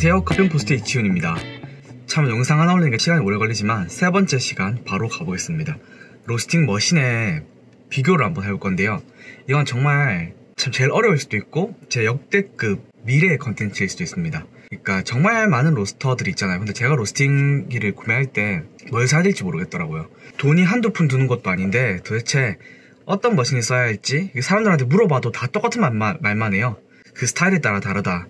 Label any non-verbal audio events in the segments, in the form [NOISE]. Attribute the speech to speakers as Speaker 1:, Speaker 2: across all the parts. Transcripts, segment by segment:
Speaker 1: 안녕하세요. 커피포스트 이치훈입니다. 참 영상 하나 올리는 게 시간이 오래 걸리지만 세 번째 시간 바로 가보겠습니다. 로스팅 machine의 비교를 한번 해볼 건데요. 이건 정말 참 제일 어려울 수도 있고 제 역대급 미래의 컨텐츠일 수도 있습니다. 그러니까 정말 많은 로스터들이 있잖아요. 근데 제가 로스팅기를 구매할 때 뭘 사야 될지 모르겠더라고요. 돈이 한두 푼 드는 것도 아닌데 도대체 어떤 machine을 써야 할지 사람들한테 물어봐도 다 똑같은 말만, 말만 해요. 그 스타일에 따라 다르다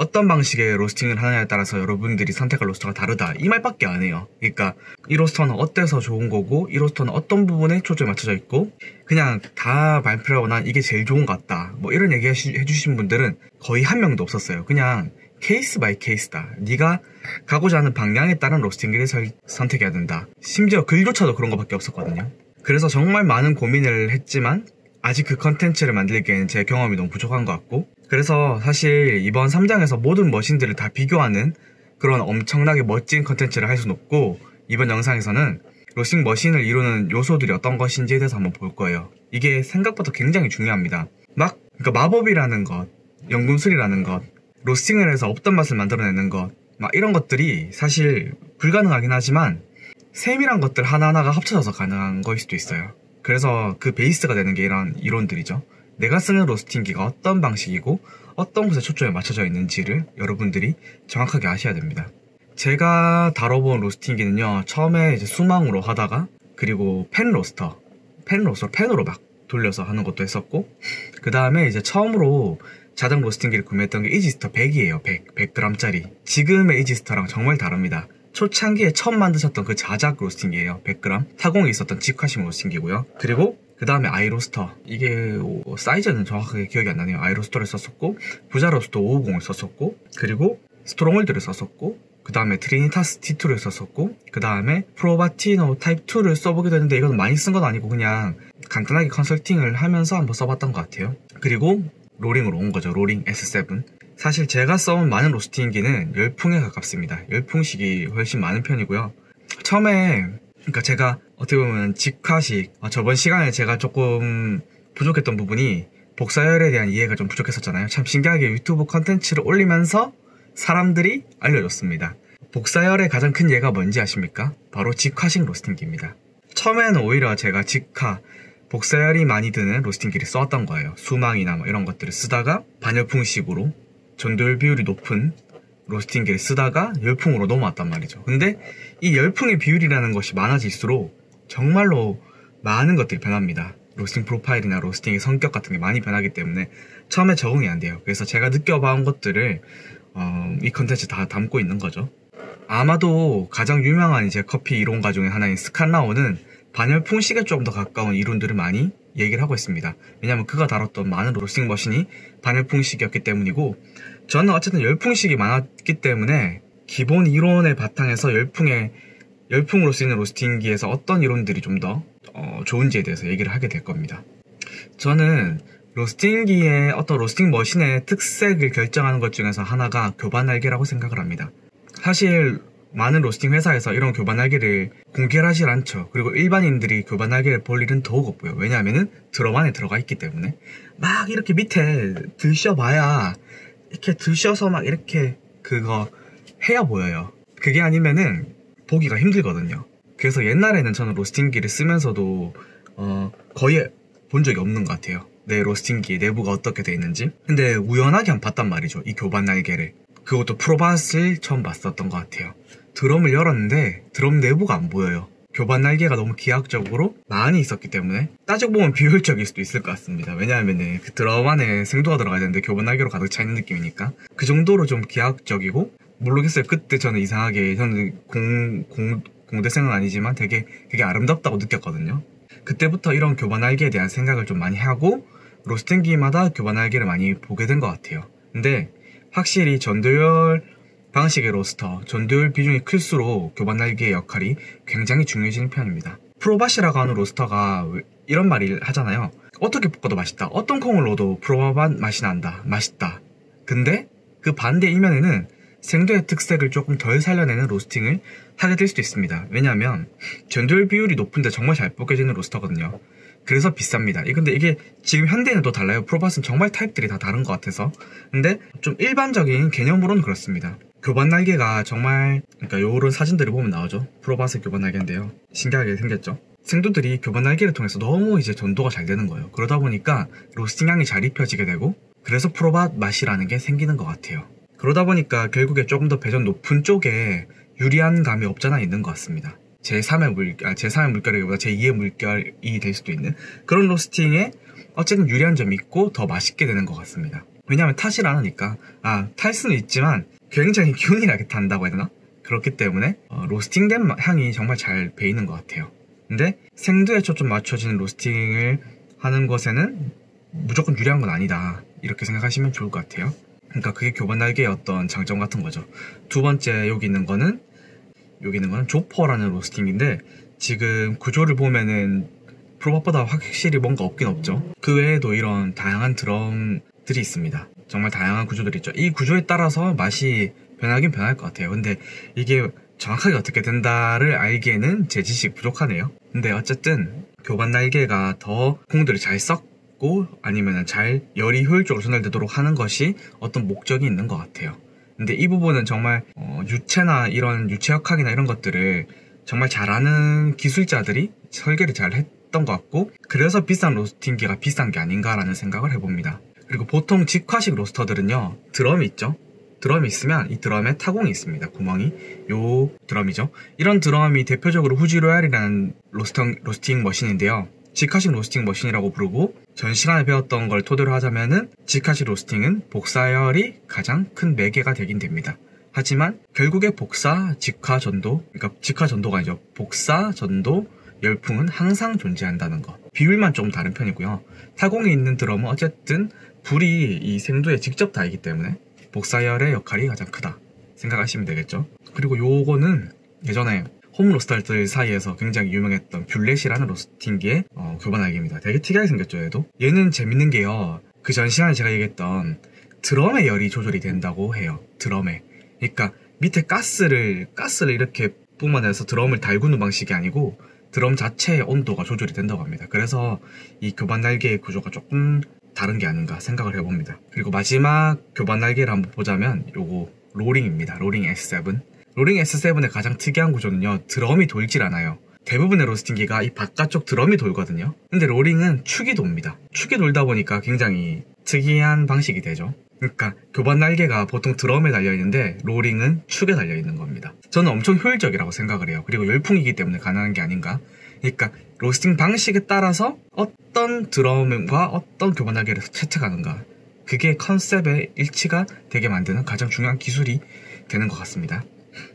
Speaker 1: 어떤 방식의 로스팅을 하느냐에 따라서 여러분들이 선택할 로스터가 다르다. 이 말밖에 안 해요. 그러니까 이 로스터는 어때서 좋은 거고 이 로스터는 어떤 부분에 초점이 맞춰져 있고 그냥 다 발표하고 난 이게 제일 좋은 것 같다. 뭐 이런 얘기 해주신 분들은 거의 한 명도 없었어요. 그냥 case by case다. 네가 가고자 하는 방향에 따른 로스팅기를 선택해야 된다. 심지어 글조차도 그런 것밖에 없었거든요. 그래서 정말 많은 고민을 했지만 아직 그 컨텐츠를 만들기에는 제 경험이 너무 부족한 것 같고 그래서 사실 이번 영상에서 모든 machine들을 다 비교하는 그런 엄청나게 멋진 컨텐츠를 할 수는 없고 이번 영상에서는 로스팅 machine을 이루는 요소들이 어떤 것인지에 대해서 한번 볼 거예요. 이게 생각보다 굉장히 중요합니다. 막 그러니까 마법이라는 것, 연금술이라는 것, 로스팅을 해서 없던 맛을 만들어내는 것, 막 이런 것들이 사실 불가능하긴 하지만 세밀한 것들 하나하나가 합쳐져서 가능한 거일 수도 있어요. 그래서 그 베이스가 되는 게 이런 이론들이죠. 내가 쓰는 로스팅기가 어떤 방식이고 어떤 곳에 초점이 맞춰져 있는지를 여러분들이 정확하게 아셔야 됩니다. 제가 다뤄본 로스팅기는요 처음에 이제 수망으로 하다가 그리고 팬 로스터 팬 로스터 팬으로 막 돌려서 하는 것도 했었고 그 다음에 이제 처음으로 자동 로스팅기를 구매했던 게 이지스터 100이에요 100 100g짜리. 지금의 이지스터랑 정말 다릅니다. 초창기에 처음 만드셨던 그 자작 로스팅기예요 100g 타공이 있었던 직화식 로스팅기고요. 그리고 그 다음에 아이로스터. 이게 사이즈는 정확하게 기억이 안 나네요. 아이로스터를 썼었고 부자로스터 550을 썼었고 그리고 스트롱홀드를 썼었고 그 다음에 트리니타스 T2를 썼었고 그 다음에 프로바티노 타입 2를 써보게 되는데 이건 많이 쓴 건 아니고 그냥 간단하게 컨설팅을 하면서 한번 써봤던 것 같아요. 그리고 로링으로 온 거죠. 로링 S7 사실 제가 써온 많은 로스팅기는 열풍에 가깝습니다. 열풍식이 훨씬 많은 편이고요. 처음에 그러니까 제가 어떻게 보면 직화식. 어, 저번 시간에 제가 조금 부족했던 부분이 복사열에 대한 이해가 좀 부족했었잖아요. 참 신기하게 유튜브 컨텐츠를 올리면서 사람들이 알려줬습니다. 복사열의 가장 큰 예가 뭔지 아십니까? 바로 직화식 로스팅기입니다. 처음에는 오히려 제가 직화 복사열이 많이 드는 로스팅기를 써왔던 거예요. 수망이나 뭐 이런 것들을 쓰다가 반열풍식으로 전도율 비율이 높은 로스팅기를 쓰다가 열풍으로 넘어왔단 말이죠. 근데 이 열풍의 비율이라는 것이 많아질수록 정말로 많은 것들이 변합니다. 로스팅 프로파일이나 로스팅의 성격 같은 게 많이 변하기 때문에 처음에 적응이 안 돼요. 그래서 제가 느껴봐온 것들을 어, 이 컨텐츠 다 담고 있는 거죠. 아마도 가장 유명한 이제 커피 이론가 중에 하나인 스칸라오는 반열풍식에 좀더 가까운 이론들을 많이 얘기를 하고 있습니다. 왜냐하면 그가 다뤘던 많은 로스팅 머신이 반열풍식이었기 때문이고 저는 어쨌든 열풍식이 많았기 때문에 기본 이론의 바탕에서 열풍의 열풍으로 쓰이는 로스팅기에서 어떤 이론들이 좀더 어, 좋은지에 대해서 얘기를 하게 될 겁니다. 저는 로스팅기의 어떤 로스팅 머신의 특색을 결정하는 것 중에서 하나가 교반 날개라고 생각을 합니다. 사실 많은 로스팅 회사에서 이런 교반 날개를 공개를 하질 않죠. 그리고 일반인들이 교반 날개를 볼 일은 더욱 없고요. 왜냐하면 드럼 안에 들어가 있기 때문에 막 이렇게 밑에 들셔봐야 이렇게 들셔서 막 이렇게 그거 해야 보여요. 그게 아니면은 보기가 힘들거든요. 그래서 옛날에는 저는 로스팅기를 쓰면서도 어, 거의 본 적이 없는 것 같아요. 내 로스팅기 내부가 어떻게 돼 있는지. 근데 우연하게 한 봤단 말이죠. 이 교반 날개를. 그것도 프로바스를 처음 봤었던 것 같아요. 드럼을 열었는데 드럼 내부가 안 보여요. 교반 날개가 너무 기하학적으로 많이 있었기 때문에 따지고 보면 비효율적일 수도 있을 것 같습니다. 왜냐하면 그 드럼 안에 생도가 들어가야 되는데 교반 날개로 가득 차 있는 느낌이니까 그 정도로 좀 기하학적이고 모르겠어요. 그때 저는 이상하게 저는 공, 공, 공대생은 아니지만 되게 되게 아름답다고 느꼈거든요. 그때부터 이런 교반 알기에 대한 생각을 좀 많이 하고 로스팅기마다 교반 알기를 많이 보게 된 것 같아요. 근데 확실히 전도열 방식의 로스터, 전도율 비중이 클수록 교반 날개의 역할이 굉장히 중요해지는 편입니다. 프로바시라고 하는 로스터가 이런 말을 하잖아요. 어떻게 볶아도 맛있다. 어떤 콩을 넣어도 프로바 맛이 난다. 맛있다. 근데 그 반대 이면에는 생도의 특색을 조금 덜 살려내는 로스팅을 하게 될 수도 있습니다. 왜냐하면 전도율 비율이 높은데 정말 잘 볶여지는 로스터거든요. 그래서 비쌉니다. 이 근데 이게 지금 현대는 또 달라요. 프로바스는 정말 타입들이 다 다른 것 같아서. 근데 좀 일반적인 개념으로는 그렇습니다. 교반 날개가 정말 그러니까 요런 사진들을 보면 나오죠. 프로바스 교반 날개인데요. 신기하게 생겼죠. 생두들이 교반 날개를 통해서 너무 이제 전도가 잘 되는 거예요. 그러다 보니까 로스팅 향이 잘 입혀지게 되고 그래서 프로바 맛이라는 게 생기는 것 같아요. 그러다 보니까 결국에 조금 더 배전 높은 쪽에 유리한 감이 없잖아 있는 것 같습니다. 제3의 물, 아, 제3의 물결이보다 제2의 물결이 될 수도 있는 그런 로스팅에 어쨌든 유리한 점이 있고 더 맛있게 되는 것 같습니다. 왜냐하면 탓을 안 하니까 아, 탈 수는 있지만 굉장히 균일하게 탄다고 해야 되나? 그렇기 때문에 어, 로스팅된 향이 정말 잘 배이는 것 같아요. 근데 생두에 초점 맞춰지는 로스팅을 하는 것에는 무조건 유리한 건 아니다. 이렇게 생각하시면 좋을 것 같아요. 그러니까 그게 교반 날개의 어떤 장점 같은 거죠. 두 번째 여기 있는 거는 여기 있는 거는 조퍼라는 로스팅인데 지금 구조를 보면은 프로밥보다 확실히 뭔가 없긴 없죠. 그 외에도 이런 다양한 드럼들이 있습니다. 정말 다양한 구조들이 있죠. 이 구조에 따라서 맛이 변하긴 변할 것 같아요. 근데 이게 정확하게 어떻게 된다를 알기에는 제 지식 부족하네요. 근데 어쨌든 교반 날개가 더 콩들을 잘썩 고 아니면 잘 열이 효율적으로 전달되도록 하는 것이 어떤 목적이 있는 것 같아요. 근데 이 부분은 정말 어, 유체나 이런 유체 역학이나 이런 것들을 정말 잘하는 기술자들이 설계를 잘 했던 것 같고 그래서 비싼 로스팅기가 비싼 게 아닌가라는 생각을 해봅니다. 그리고 보통 직화식 로스터들은요 드럼이 있죠. 드럼이 있으면 이 드럼에 타공이 있습니다. 구멍이 요 드럼이죠. 이런 드럼이 대표적으로 후지 로얄이라는 로스팅, 로스팅 machine인데요. 직화식 로스팅 machine이라고 부르고 전 시간에 배웠던 걸 토대로 하자면은 직화식 로스팅은 복사열이 가장 큰 매개가 되긴 됩니다. 하지만 결국에 복사, 직화, 전도, 그러니까 직화 전도가 아니죠. 복사, 전도, 열풍은 항상 존재한다는 것. 비율만 좀 다른 편이고요. 타공이 있는 드럼은 어쨌든 불이 이 생두에 직접 닿이기 때문에 복사열의 역할이 가장 크다 생각하시면 되겠죠. 그리고 요거는 예전에 홈 로스터들 사이에서 굉장히 유명했던 뷸렛이라는 로스팅기의 어, 교반 날개입니다. 되게 특이하게 생겼죠, 얘도. 얘는 재밌는 게요. 그 전 시간에 제가 얘기했던 드럼의 열이 조절이 된다고 해요. 드럼에. 그러니까 밑에 가스를 가스를 이렇게 뿜어내서 드럼을 달구는 방식이 아니고 드럼 자체의 온도가 조절이 된다고 합니다. 그래서 이 교반 날개의 구조가 조금 다른 게 아닌가 생각을 해봅니다. 그리고 마지막 교반 날개를 한번 보자면 요거 로링입니다. 로링 S7. 로링 S7의 가장 특이한 구조는요. 드럼이 돌질 않아요. 대부분의 로스팅기가 이 바깥쪽 드럼이 돌거든요. 근데 로링은 축이 돕니다. 축이 돌다 보니까 굉장히 특이한 방식이 되죠. 그러니까 교반 날개가 보통 드럼에 달려있는데 로링은 축에 달려있는 겁니다. 저는 엄청 효율적이라고 생각을 해요. 그리고 열풍이기 때문에 가능한 게 아닌가. 그러니까 로스팅 방식에 따라서 어떤 드럼과 어떤 교반 날개를 채택하는가. 그게 컨셉의 일치가 되게 만드는 가장 중요한 기술이 되는 것 같습니다.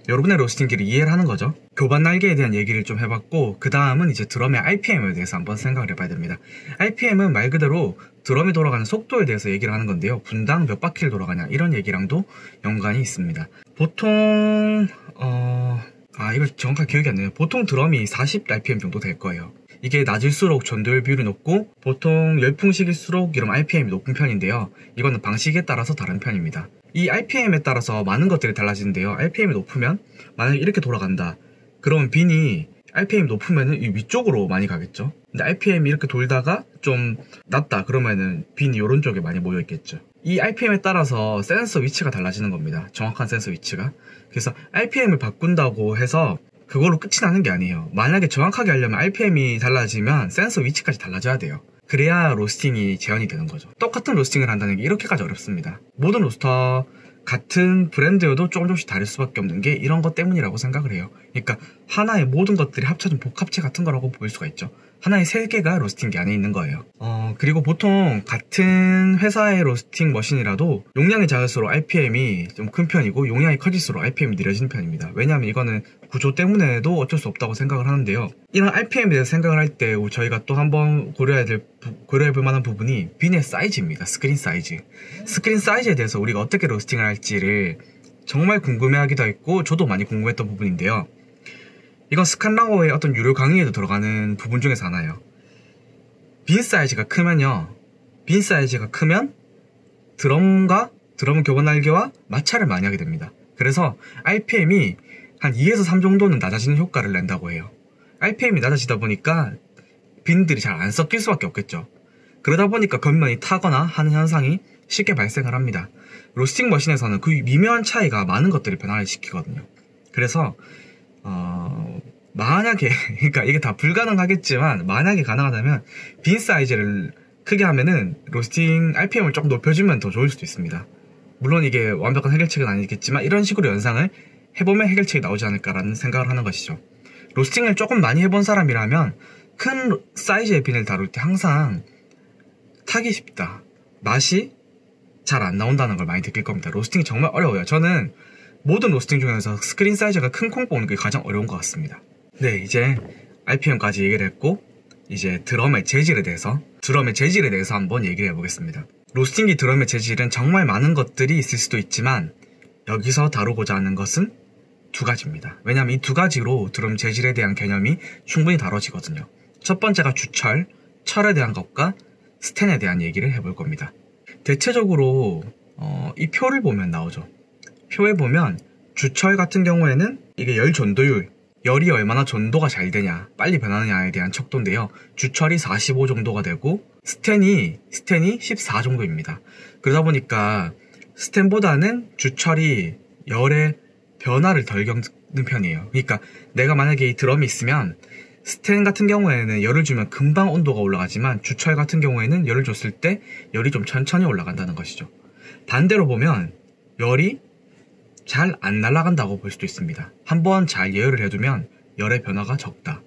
Speaker 1: 여러분의 로스팅기를 이해를 하는 거죠. 교반 날개에 대한 얘기를 좀 해봤고 그 다음은 이제 드럼의 RPM에 대해서 한번 생각을 해봐야 됩니다. RPM은 말 그대로 드럼이 돌아가는 속도에 대해서 얘기를 하는 건데요. 분당 몇 바퀴를 돌아가냐 이런 얘기랑도 연관이 있습니다. 보통 어... 아 이걸 정확하게 기억이 안 나요. 보통 드럼이 40 RPM 정도 될 거예요. 이게 낮을수록 전도율 비율이 높고 보통 열풍식일수록 이런 RPM이 높은 편인데요. 이거는 방식에 따라서 다른 편입니다. 이 RPM에 따라서 많은 것들이 달라지는데요. RPM이 높으면 만약에 이렇게 돌아간다. 그러면 빈이 RPM이 높으면 이 위쪽으로 많이 가겠죠. 근데 RPM이 이렇게 돌다가 좀 낮다. 그러면은 빈이 이런 쪽에 많이 모여 있겠죠. 이 RPM에 따라서 센서 위치가 달라지는 겁니다. 정확한 센서 위치가. 그래서 RPM을 바꾼다고 해서 그걸로 끝이 나는 게 아니에요. 만약에 정확하게 하려면 RPM이 달라지면 센서 위치까지 달라져야 돼요. 그래야 로스팅이 재현이 되는 거죠. 똑같은 로스팅을 한다는 게 이렇게까지 어렵습니다. 모든 로스터 같은 브랜드여도 조금 조금씩 다를 수밖에 없는 게 이런 것 때문이라고 생각을 해요. 그러니까 하나의 모든 것들이 합쳐진 복합체 같은 거라고 볼 수가 있죠. 하나의 세 개가 로스팅기 안에 있는 거예요. 어, 그리고 보통 같은 회사의 로스팅 머신이라도 용량이 작을수록 RPM이 좀 큰 편이고 용량이 커질수록 RPM이 느려지는 편입니다. 왜냐하면 이거는 구조 때문에도 어쩔 수 없다고 생각을 하는데요. 이런 RPM에 대해서 생각을 할 때 저희가 또 한번 고려해야 될, 고려해 볼 만한 부분이 bean의 사이즈입니다. 스크린 사이즈. 스크린 사이즈에 대해서 우리가 어떻게 로스팅을 할지를 정말 궁금해하기도 했고 저도 많이 궁금했던 부분인데요. 이건 스칸라고의 어떤 유료 강의에도 들어가는 부분 중에서 하나예요. bean 사이즈가 크면요. bean 사이즈가 크면 드럼과 드럼 교본 날개와 마찰을 많이 하게 됩니다. 그래서 RPM이 한 2에서 3 정도는 낮아지는 효과를 낸다고 해요. RPM이 낮아지다 보니까 빈들이 잘 안 섞일 수밖에 없겠죠. 그러다 보니까 겉면이 타거나 하는 현상이 쉽게 발생을 합니다. 로스팅 머신에서는 그 미묘한 차이가 많은 것들을 변화를 시키거든요. 그래서 어, 만약에 [LAUGHS] 그러니까 이게 다 불가능하겠지만 만약에 가능하다면 bean 사이즈를 크게 하면은 로스팅 RPM을 조금 높여주면 더 좋을 수도 있습니다. 물론 이게 완벽한 해결책은 아니겠지만 이런 식으로 연상을 해보면 해결책이 나오지 않을까라는 생각을 하는 것이죠. 로스팅을 조금 많이 해본 사람이라면 큰 사이즈의 bean을 다룰 때 항상 타기 쉽다. 맛이 잘 안 나온다는 걸 많이 느낄 겁니다. 로스팅이 정말 어려워요. 저는 모든 로스팅 중에서 스크린 사이즈가 큰 콩 뽑는 게 가장 어려운 것 같습니다. 네, 이제 RPM까지 얘기를 했고 이제 드럼의 재질에 대해서 드럼의 재질에 대해서 한번 얘기를 해보겠습니다. 로스팅기 드럼의 재질은 정말 많은 것들이 있을 수도 있지만 여기서 다루고자 하는 것은 두 가지입니다. 왜냐하면 이 두 가지로 드럼 재질에 대한 개념이 충분히 다뤄지거든요. 첫 번째가 주철, 철에 대한 것과 스텐에 대한 얘기를 해볼 겁니다. 대체적으로 어, 이 표를 보면 나오죠. 표에 보면 주철 같은 경우에는 이게 열 전도율, 열이 얼마나 전도가 잘 되냐, 빨리 변하느냐에 대한 척도인데요. 주철이 45 정도가 되고 스텐이 스텐이 14 정도입니다. 그러다 보니까 스텐보다는 주철이 열의 변화를 덜 겪는 편이에요. 그러니까 내가 만약에 이 드럼이 있으면 스텐 같은 경우에는 열을 주면 금방 온도가 올라가지만 주철 같은 경우에는 열을 줬을 때 열이 좀 천천히 올라간다는 것이죠. 반대로 보면 열이 잘 안 날아간다고 볼 수도 있습니다. 한번 잘 예열을 해두면 열의 변화가 적다.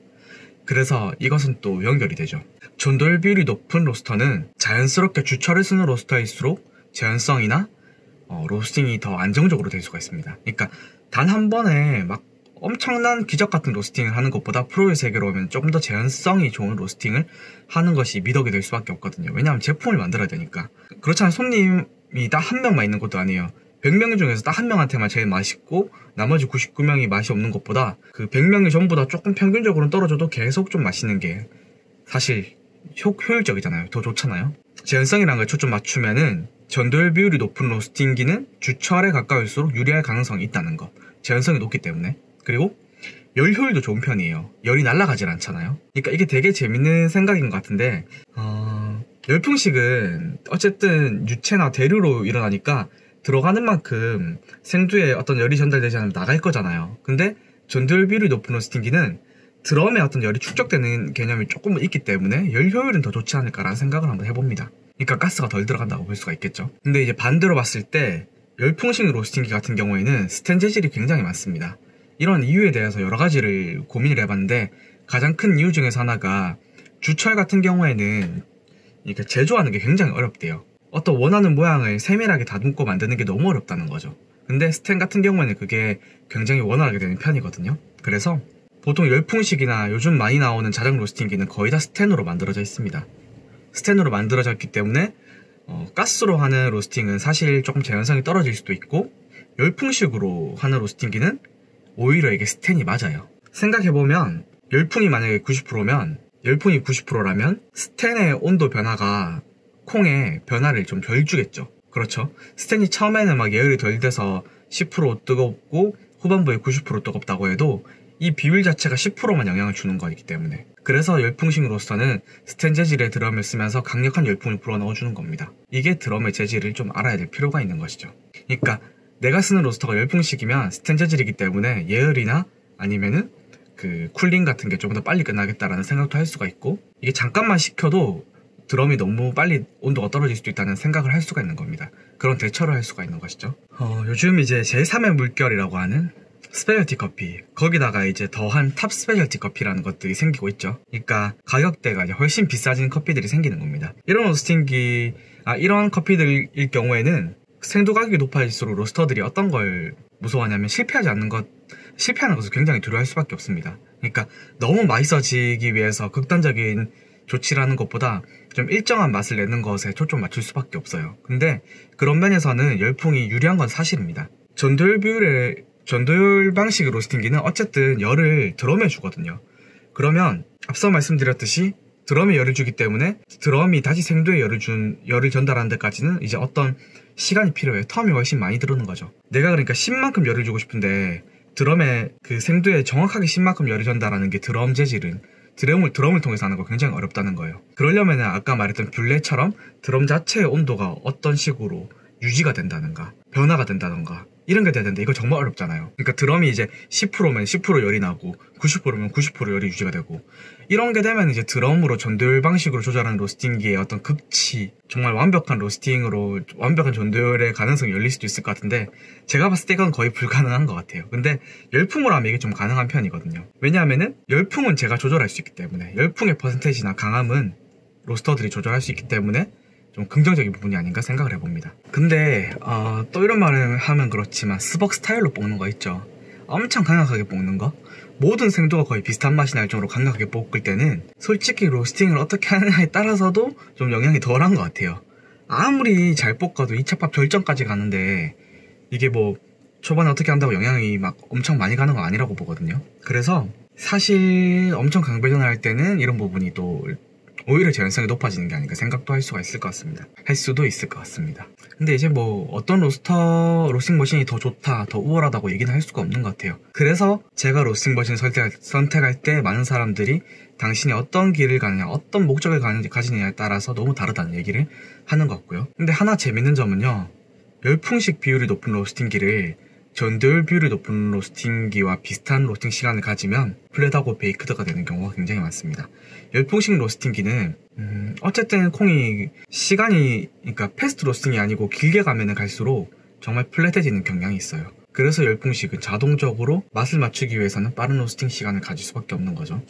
Speaker 1: 그래서 이것은 또 연결이 되죠. 전도율 비율이 높은 로스터는 자연스럽게 주철을 쓰는 로스터일수록 제한성이나 어, 로스팅이 더 안정적으로 될 수가 있습니다. 그러니까 단 한 번에 막 엄청난 기적 같은 로스팅을 하는 것보다 프로의 세계로 오면 조금 더 제한성이 좋은 로스팅을 하는 것이 미덕이 될 수밖에 없거든요. 왜냐하면 제품을 만들어야 되니까. 그렇잖아요. 손님이 딱 한 명만 있는 것도 아니에요. 100명 중에서 딱 한 명한테만 제일 맛있고 나머지 99명이 맛이 없는 것보다 그 100명이 전부 다 조금 평균적으로는 떨어져도 계속 좀 맛있는 게 사실 효, 효율적이잖아요. 더 좋잖아요. 제한성이라는 걸 초점 맞추면은 전도율 비율이 높은 로스팅기는 주철에 가까울수록 유리할 가능성이 있다는 것. 제한성이 높기 때문에. 그리고 열 효율도 좋은 편이에요. 열이 날아가질 않잖아요. 그러니까 이게 되게 재밌는 생각인 것 같은데 어, 열풍식은 어쨌든 유체나 대류로 일어나니까 들어가는 만큼 생두에 어떤 열이 전달되지 않으면 나갈 거잖아요. 근데 전도율 비율이 높은 로스팅기는 드럼에 어떤 열이 축적되는 개념이 조금은 있기 때문에 열 효율은 더 좋지 않을까라는 생각을 한번 해봅니다. 그러니까 가스가 덜 들어간다고 볼 수가 있겠죠. 근데 이제 반대로 봤을 때 열풍식 로스팅기 같은 경우에는 스텐 재질이 굉장히 많습니다. 이런 이유에 대해서 여러 가지를 고민을 해봤는데 가장 큰 이유 중에서 하나가 주철 같은 경우에는 이렇게 제조하는 게 굉장히 어렵대요. 어떤 원하는 모양을 세밀하게 다듬고 만드는 게 너무 어렵다는 거죠. 근데 스텐 같은 경우에는 그게 굉장히 원활하게 되는 편이거든요. 그래서 보통 열풍식이나 요즘 많이 나오는 자작 로스팅기는 거의 다 스텐으로 만들어져 있습니다. 스텐으로 만들어져 있기 때문에 어, 가스로 하는 로스팅은 사실 조금 재현성이 떨어질 수도 있고 열풍식으로 하는 로스팅기는 오히려 이게 스텐이 맞아요. 생각해보면 열풍이 만약에 90%면 열풍이 90%라면 스텐의 온도 변화가 콩에 변화를 좀 덜 주겠죠. 그렇죠. 스텐이 처음에는 막 예열이 덜 돼서 10% 뜨겁고 후반부에 90% 뜨겁다고 해도 이 비율 자체가 10%만 영향을 주는 거이기 때문에 그래서 로스터는 스텐 재질의 드럼을 쓰면서 강력한 열풍을 불어넣어주는 겁니다. 이게 드럼의 재질을 좀 알아야 될 필요가 있는 것이죠. 그러니까 내가 쓰는 로스터가 열풍식이면 스텐 재질이기 때문에 예열이나 아니면은 그 cooling 같은 게좀더 빨리 끝나겠다라는 생각도 할 수가 있고 이게 잠깐만 식혀도 드럼이 너무 빨리 온도가 떨어질 수도 있다는 생각을 할 수가 있는 겁니다. 그런 대처를 할 수가 있는 것이죠. 어, 요즘 이제 제3의 물결이라고 하는 specialty 커피. 거기다가 이제 더한 top specialty 커피라는 것들이 생기고 있죠. 그러니까 가격대가 이제 훨씬 비싸진 커피들이 생기는 겁니다. 이런 로스팅기 아 이런 커피들일 경우에는 생도 가격이 높아질수록 로스터들이 어떤 걸 무서워하냐면 실패하지 않는 것 실패하는 것을 굉장히 두려워할 수밖에 없습니다. 그러니까 너무 맛있어지기 위해서 극단적인 조치를 하는 것보다 좀 일정한 맛을 내는 것에 초점 맞출 수밖에 없어요. 근데 그런 면에서는 열풍이 유리한 건 사실입니다. 전도율 비율에 전도율 방식의 로스팅기는 어쨌든 열을 드럼에 주거든요. 그러면 앞서 말씀드렸듯이 드럼에 열을 주기 때문에 드럼이 다시 생도에 열을 준 열을 전달하는 데까지는 이제 어떤 시간이 필요해요. 텀이 훨씬 많이 들어오는 거죠. 내가 그러니까 10만큼 열을 주고 싶은데 드럼에 그 생도에 정확하게 10만큼 열을 전달하는 게 드럼 재질은 드럼을, 드럼을 통해서 하는 거 굉장히 어렵다는 거예요. 그러려면 아까 말했던 뷰레처럼 드럼 자체의 온도가 어떤 식으로 유지가 된다는가, 변화가 된다던가, 이런 게 돼야 되는데 이거 정말 어렵잖아요. 그러니까 드럼이 이제 10%면 10% 열이 나고 90%면 90% 열이 유지가 되고 이런 게 되면 이제 드럼으로 전도율 방식으로 조절하는 로스팅기의 어떤 극치 정말 완벽한 로스팅으로 완벽한 전도율의 가능성이 열릴 수도 있을 것 같은데 제가 봤을 때 이건 거의 불가능한 것 같아요. 근데 열풍으로 하면 이게 좀 가능한 편이거든요. 왜냐하면은 열풍은 제가 조절할 수 있기 때문에 열풍의 퍼센테이지나 강함은 로스터들이 조절할 수 있기 때문에 좀 긍정적인 부분이 아닌가 생각을 해봅니다. 근데 어, 또 이런 말을 하면 그렇지만 스벅 스타일로 볶는 거 있죠. 엄청 강력하게 볶는 거. 모든 생도가 거의 비슷한 맛이 날 정도로 강력하게 볶을 때는 솔직히 로스팅을 어떻게 하느냐에 따라서도 좀 영향이 덜한 것 같아요. 아무리 잘 볶아도 2차밥 절정까지 가는데 이게 뭐 초반에 어떻게 한다고 영향이 막 엄청 많이 가는 거 아니라고 보거든요. 그래서 사실 엄청 강배전을 할 때는 이런 부분이 또 오히려 재현성이 높아지는 게 아닌가 생각도 할 수가 있을 것 같습니다. 할 수도 있을 것 같습니다. 근데 이제 뭐 어떤 로스터 로스팅 머신이 더 좋다, 더 우월하다고 얘기는 할 수가 없는 것 같아요. 그래서 제가 로스팅 머신을 선택할, 선택할 때 많은 사람들이 당신이 어떤 길을 가느냐, 어떤 목적을 가는지 가지느냐에 따라서 너무 다르다는 얘기를 하는 것 같고요. 근데 하나 재밌는 점은요. 열풍식 비율이 높은 로스팅기를 전도율 비율이 높은 로스팅기와 비슷한 로스팅 시간을 가지면 flat하고 baked가 되는 경우가 굉장히 많습니다. 열풍식 로스팅기는 음, 어쨌든 콩이 시간이 그러니까 fast roasting이 아니고 길게 가면 갈수록 정말 플랫해지는 경향이 있어요. 그래서 열풍식은 자동적으로 맛을 맞추기 위해서는 빠른 로스팅 시간을 가질 수밖에 없는 거죠.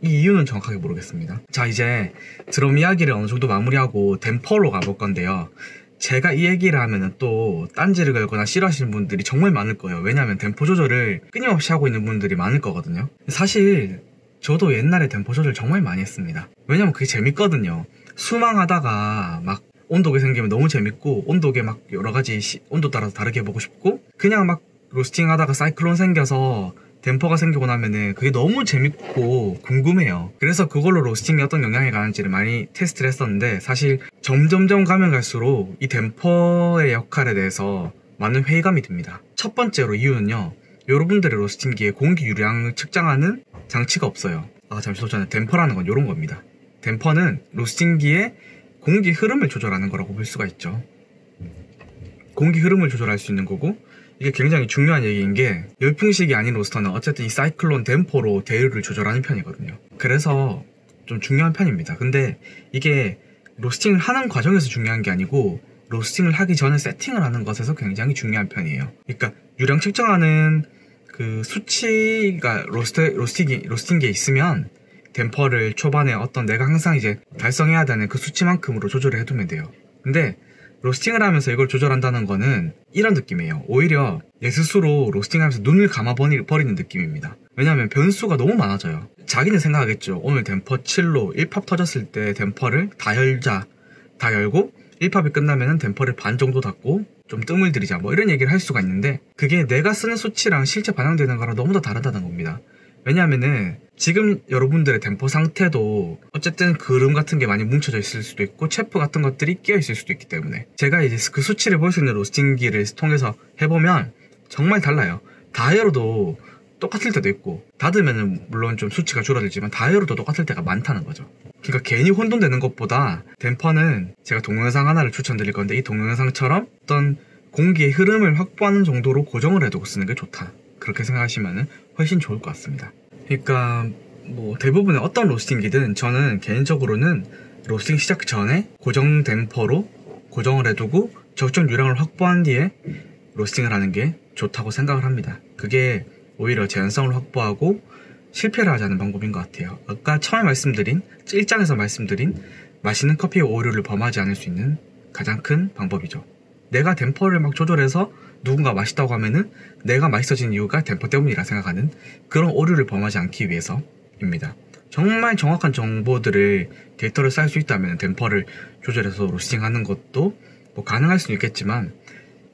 Speaker 1: 이 이유는 정확하게 모르겠습니다. 자 이제 드럼 이야기를 어느 정도 마무리하고 댐퍼로 가볼 건데요. 제가 이 얘기를 하면은 또 딴지를 걸거나 싫어하시는 분들이 정말 많을 거예요. 왜냐하면 댐포 조절을 끊임없이 하고 있는 분들이 많을 거거든요. 사실 저도 옛날에 댐포 조절 정말 많이 했습니다. 왜냐면 그게 재밌거든요. 수망하다가 막 온도계 생기면 너무 재밌고 온도계 막 여러 가지 시, 온도 따라서 다르게 보고 싶고 그냥 막 로스팅 하다가 사이클론 생겨서 댐퍼가 생기고 나면은 그게 너무 재밌고 궁금해요. 그래서 그걸로 로스팅이 어떤 영향이 가는지를 많이 테스트를 했었는데 사실 점점점 가면 갈수록 이 댐퍼의 역할에 대해서 많은 회의감이 듭니다. 첫 번째로 이유는요. 여러분들의 로스팅기에 공기 유량을 측정하는 장치가 없어요. 아 잠시 전에 댐퍼라는 건 이런 겁니다. 댐퍼는 로스팅기의 공기 흐름을 조절하는 거라고 볼 수가 있죠. 공기 흐름을 조절할 수 있는 거고 이게 굉장히 중요한 얘기인 게 열풍식이 아닌 로스터는 어쨌든 이 사이클론 댐퍼로 대류열을 조절하는 편이거든요. 그래서 좀 중요한 편입니다. 근데 이게 로스팅을 하는 과정에서 중요한 게 아니고 로스팅을 하기 전에 setting을 하는 것에서 굉장히 중요한 편이에요. 그러니까 유량 측정하는 그 수치가 로스트, 로스팅이, 로스팅기에 있으면 댐퍼를 초반에 어떤 내가 항상 이제 달성해야 되는 그 수치만큼으로 조절을 해두면 돼요. 근데 로스팅을 하면서 이걸 조절한다는 거는 이런 느낌이에요. 오히려 내 스스로 로스팅하면서 눈을 감아버리는 느낌입니다. 왜냐하면 변수가 너무 많아져요. 자기는 생각하겠죠. 오늘 댐퍼 7로 1팝 터졌을 때 댐퍼를 다 열자. 다 열고 1팝이 끝나면 댐퍼를 반 정도 닫고 좀 뜸을 들이자. 뭐 이런 얘기를 할 수가 있는데 그게 내가 쓰는 수치랑 실제 반영되는 거랑 너무 더 다르다는 겁니다. 왜냐하면은 지금 여러분들의 댐퍼 상태도 어쨌든 그름 같은 게 많이 뭉쳐져 있을 수도 있고 체프 같은 것들이 끼어 있을 수도 있기 때문에 제가 이제 그 수치를 볼 수 있는 로스팅기를 통해서 해보면 정말 달라요. 다이어로도 똑같을 때도 있고 닫으면 물론 좀 수치가 줄어들지만 다이어로도 똑같을 때가 많다는 거죠. 그러니까 괜히 혼돈되는 것보다 댐퍼는 제가 동영상 하나를 추천드릴 건데 이 동영상처럼 어떤 공기의 흐름을 확보하는 정도로 고정을 해두고 쓰는 게 좋다. 그렇게 생각하시면 훨씬 좋을 것 같습니다. 그러니까 뭐 대부분의 어떤 로스팅기든 저는 개인적으로는 로스팅 시작 전에 고정 댐퍼로 고정을 해두고 적정 유량을 확보한 뒤에 로스팅을 하는 게 좋다고 생각을 합니다. 그게 오히려 재현성을 확보하고 실패를 하지 않는 방법인 것 같아요. 아까 처음에 말씀드린 1장에서 말씀드린 맛있는 커피의 오류를 범하지 않을 수 있는 가장 큰 방법이죠. 내가 댐퍼를 막 조절해서 누군가 맛있다고 하면은 내가 맛있어진 이유가 댐퍼 때문이라 생각하는 그런 오류를 범하지 않기 위해서입니다. 정말 정확한 정보들을 데이터를 쌓을 수 있다면 댐퍼를 조절해서 로스팅하는 것도 뭐 가능할 수는 있겠지만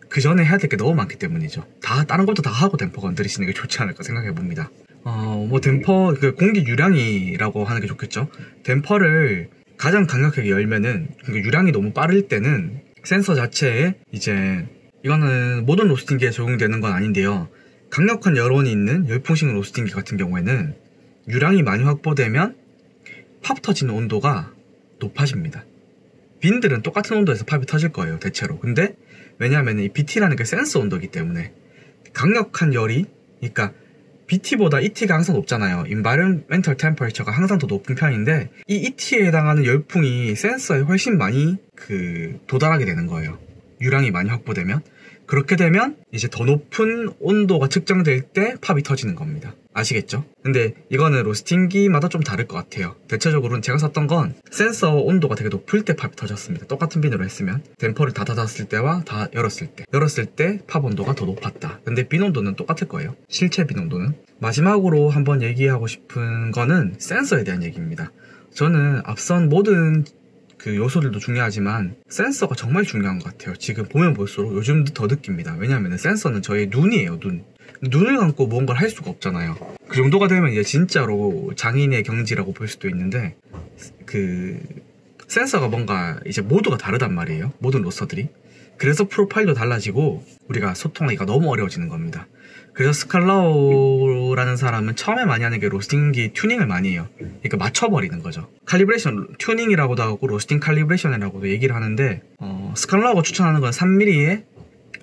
Speaker 1: 그 전에 해야 될 게 너무 많기 때문이죠. 다 다른 것도 다 하고 댐퍼 건드리시는 게 좋지 않을까 생각해 봅니다. 어, 뭐 댐퍼 그 공기 유량이라고 하는 게 좋겠죠. 댐퍼를 가장 강력하게 열면은 그 유량이 너무 빠를 때는 센서 자체에 이제 이거는 모든 로스팅기에 적용되는 건 아닌데요. 강력한 여론이 있는 열풍식 로스팅기 같은 경우에는 유량이 많이 확보되면 팝 터지는 온도가 높아집니다. 빈들은 똑같은 온도에서 팝이 터질 거예요, 대체로. 근데 왜냐하면 이 BT라는 게 센서 온도이기 때문에 강력한 열이, 그러니까 BT보다 ET가 항상 높잖아요. Environmental Temperature가 항상 더 높은 편인데 이 ET에 해당하는 열풍이 센서에 훨씬 많이 그 도달하게 되는 거예요. 유량이 많이 확보되면 그렇게 되면 이제 더 높은 온도가 측정될 때 pop이 터지는 겁니다. 아시겠죠? 근데 이거는 로스팅기마다 좀 다를 것 같아요. 대체적으로는 제가 샀던 건 센서 온도가 되게 높을 때 pop이 터졌습니다. 똑같은 bean으로 했으면 댐퍼를 다 닫았을 때와 다 열었을 때 열었을 때 팝 온도가 더 높았다. 근데 bean 온도는 똑같을 거예요. 실제 bean 온도는 마지막으로 한번 얘기하고 싶은 거는 센서에 대한 얘기입니다. 저는 앞선 모든 그 요소들도 중요하지만 센서가 정말 중요한 것 같아요. 지금 보면 볼수록 요즘 더 느낍니다. 왜냐하면 센서는 저의 눈이에요, 눈. 눈을 감고 무언가를 할 수가 없잖아요. 그 정도가 되면 이제 진짜로 장인의 경지라고 볼 수도 있는데 그 센서가 뭔가 이제 모두가 다르단 말이에요. 모든 로스터들이. 그래서 profile도 달라지고 우리가 소통하기가 너무 어려워지는 겁니다. 그래서 스칼라오라는 사람은 처음에 많이 하는 게 로스팅기 튜닝을 많이 해요. 그러니까 맞춰버리는 거죠. calibration, 튜닝이라고도 하고 로스팅 칼리브레이션이라고도 얘기를 하는데 어, 스칼라오가 추천하는 건 3mm의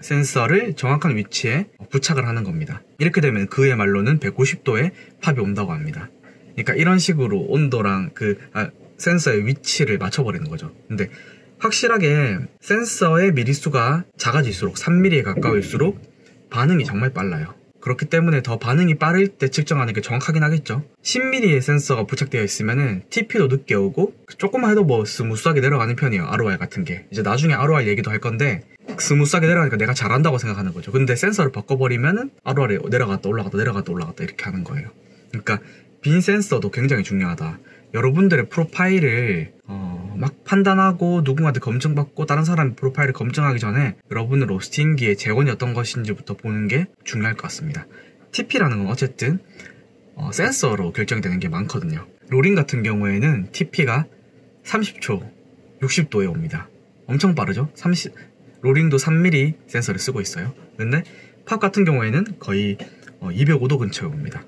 Speaker 1: 센서를 정확한 위치에 부착을 하는 겁니다. 이렇게 되면 그의 말로는 150도에 pop이 온다고 합니다. 그러니까 이런 식으로 온도랑 그 아, 센서의 위치를 맞춰버리는 거죠. 근데 확실하게 센서의 밀리수가 작아질수록 3mm에 가까울수록 반응이 정말 빨라요. 그렇기 때문에 더 반응이 빠를 때 측정하는 게 정확하긴 하겠죠. 10mm의 센서가 부착되어 있으면은 TP도 늦게 오고 조금만 해도 뭐 smooth하게 내려가는 편이에요. ROR 같은 게. 이제 나중에 ROR 얘기도 할 건데 smooth하게 내려가니까 내가 잘한다고 생각하는 거죠. 근데 센서를 바꿔버리면은 ROR이 내려갔다 올라갔다 내려갔다 올라갔다 이렇게 하는 거예요. 그러니까 bean 센서도 굉장히 중요하다. 여러분들의 profile을 어, 막 판단하고 누군가한테 검증받고 다른 사람의 profile을 검증하기 전에 여러분의 로스팅기의 제원이 어떤 것인지부터 보는 게 중요할 것 같습니다. TP라는 건 어쨌든 어, 센서로 결정이 되는 게 많거든요. 로링 같은 경우에는 TP가 30초 60도에 옵니다. 엄청 빠르죠? 30, 로링도 3mm 센서를 쓰고 있어요. 근데 팝 같은 경우에는 거의 205도 어, 근처에 옵니다.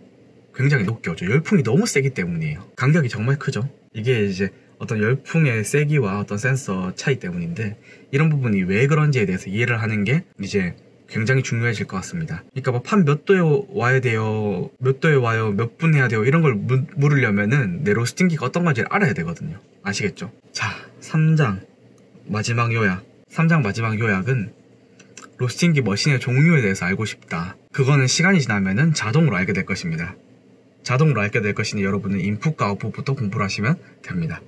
Speaker 1: 굉장히 높게 오죠. 열풍이 너무 세기 때문이에요. 간격이 정말 크죠. 이게 이제 어떤 열풍의 세기와 어떤 센서 차이 때문인데 이런 부분이 왜 그런지에 대해서 이해를 하는 게 이제 굉장히 중요해질 것 같습니다. 그러니까 뭐판몇 도에 와야 돼요, 몇 도에 와요, 몇 분 해야 돼요 이런 걸 무, 물으려면은 내 로스팅기가 어떤 건지를 알아야 되거든요. 아시겠죠? 자, 3장 마지막 요약. 3장 마지막 요약은 로스팅기 머신의 종류에 대해서 알고 싶다. 그거는 시간이 지나면은 자동으로 알게 될 것입니다. 자동으로 알게 될 것이니 여러분은 인풋과 아웃풋부터 공부를 하시면 됩니다.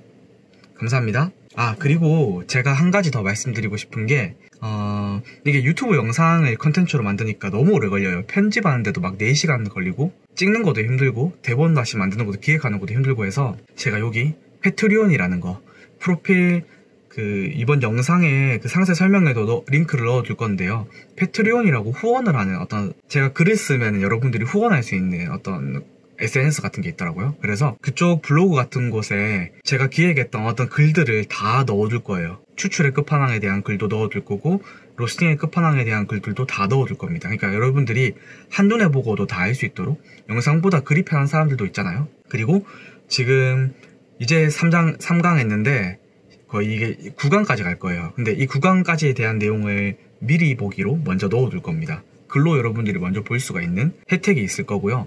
Speaker 1: 감사합니다. 아 그리고 제가 한 가지 더 말씀드리고 싶은 게 어, 이게 유튜브 영상을 컨텐츠로 만드니까 너무 오래 걸려요. 편집하는데도 막 4시간 걸리고 찍는 것도 힘들고 대본 다시 만드는 것도 기획하는 것도 힘들고 해서 제가 여기 페트리온이라는 거 프로필 그 이번 영상에 그 상세 설명에도 넣, 링크를 넣어둘 건데요. 페트리온이라고 후원을 하는 어떤 제가 글을 쓰면 여러분들이 후원할 수 있는 어떤 SNS 같은 게 있더라고요. 그래서 그쪽 블로그 같은 곳에 제가 기획했던 어떤 글들을 다 넣어둘 거예요. 추출의 끝판왕에 대한 글도 넣어둘 거고 로스팅의 끝판왕에 대한 글들도 다 넣어둘 겁니다. 그러니까 여러분들이 한눈에 보고도 다 알 수 있도록 영상보다 글이 편한 사람들도 있잖아요. 그리고 지금 이제 3장 3강 했는데 거의 이게 9강까지 갈 거예요. 근데 이 9강까지에 대한 내용을 미리 보기로 먼저 넣어둘 겁니다. 글로 여러분들이 먼저 볼 수가 있는 혜택이 있을 거고요.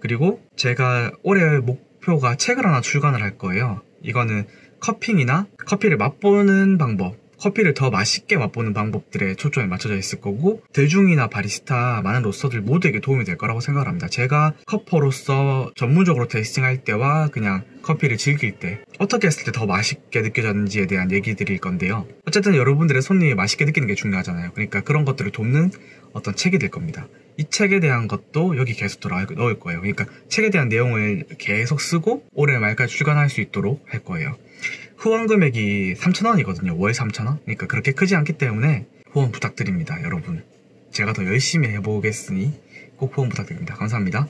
Speaker 1: 그리고 제가 올해 목표가 책을 하나 출간을 할 거예요. 이거는 커핑이나 커피를 맛보는 방법, 커피를 더 맛있게 맛보는 방법들에 초점이 맞춰져 있을 거고 대중이나 바리스타 많은 로스터들 모두에게 도움이 될 거라고 생각을 합니다. 제가 커퍼로서 전문적으로 테이스팅할 때와 그냥 커피를 즐길 때 어떻게 했을 때 더 맛있게 느껴졌는지에 대한 얘기 드릴 건데요. 어쨌든 여러분들의 손님이 맛있게 느끼는 게 중요하잖아요. 그러니까 그런 것들을 돕는 어떤 책이 될 겁니다. 이 책에 대한 것도 여기 계속 들어 넣을 거예요. 그러니까 책에 대한 내용을 계속 쓰고 올해 말까지 출간할 수 있도록 할 거예요. 후원 금액이 3,000원이거든요. 월 3,000원? 그러니까 그렇게 크지 않기 때문에 후원 부탁드립니다, 여러분. 제가 더 열심히 해보겠으니 꼭 후원 부탁드립니다. 감사합니다.